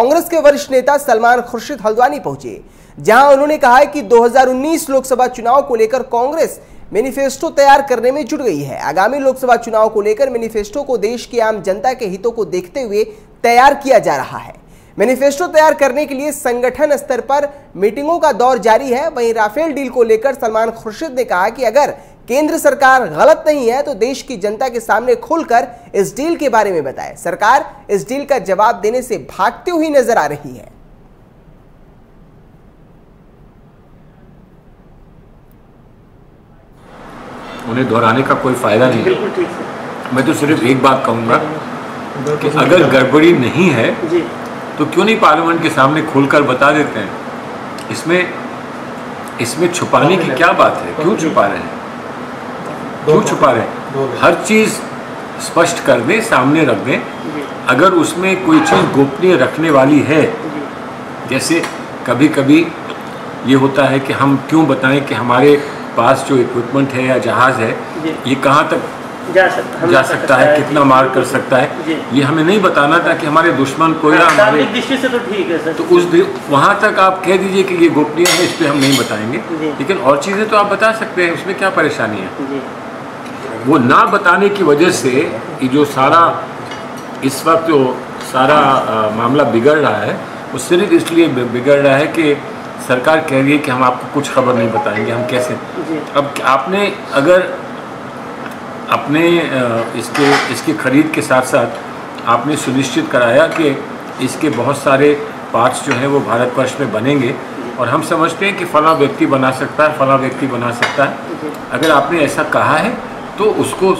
कांग्रेस के वरिष्ठ नेता सलमान खुर्शीद हल्द्वानी पहुँचे, जहाँ उन्होंने कहा कि 2019 लोकसभा चुनाव को लेकर कांग्रेस मैनिफेस्टो तैयार करने में जुट गई है। आगामी लोकसभा चुनाव को लेकर मैनिफेस्टो को देश की आम जनता के हितों को देखते हुए तैयार किया जा रहा है। मैनिफेस्टो तैयार करने के लिए संगठन स्तर पर मीटिंगों का दौर जारी है। वहीं राफेल डील को लेकर सलमान खुर्शीद ने कहा कि अगर केंद्र सरकार गलत नहीं है तो देश की जनता के सामने खुलकर इस डील के बारे में बताए। सरकार इस डील का जवाब देने से भागती हुई नज़र आ रही है। उन्हें दोहराने का कोई फ़ायदा नहीं मैं तो सिर्फ़ एक बात कहूँगा कि अगर गड़बड़ी नहीं है तो क्यों नहीं पार्लियामेंट के सामने खुलकर बता देते हैं? इसमें इसमें छुपाने की क्या बात है? क्यों छुपा रहे हैं? क्यों छुपा रहे। हर चीज़ स्पष्ट कर दें सामने रख दें। अगर उसमें कोई चीज़ गोपनीय रखने वाली है जैसे कभी कभी ये होता है कि हम क्यों बताएँ कि हमारे पास जो इक्विपमेंट है या जहाज़ है ये कहाँ तक जा सकता जा सकता है कितना मार कर सकता है। ये हमें नहीं बताना था कि हमारे दुश्मन को या हाँ, हमारे दृष्टि से तो ठीक है सर। तो उस वहाँ तक आप कह दीजिए कि ये गोपनीय है इस पर हम नहीं बताएँगे। लेकिन और चीज़ें तो आप बता सकते हैं उसमें क्या परेशानी है? वो ना बताने की वजह से ये जो सारा इस वक्त जो सारा अ, मामला बिगड़ रहा है वो सिर्फ़ इसलिए बिगड़ रहा है कि सरकार कह रही है कि हम आपको कुछ खबर नहीं बताएँगे हम कैसे? अब आपने अगर अपने इसके इसकी खरीद के साथ साथ आपने सुनिश्चित कराया कि इसके बहुत सारे पार्ट्स जो हैं वो भारतवर्ष में बनेंगे और हम समझते हैं कि फला व्यक्ति बना सकता है फला व्यक्ति बना सकता है। अगर आपने ऐसा कहा है तो उसको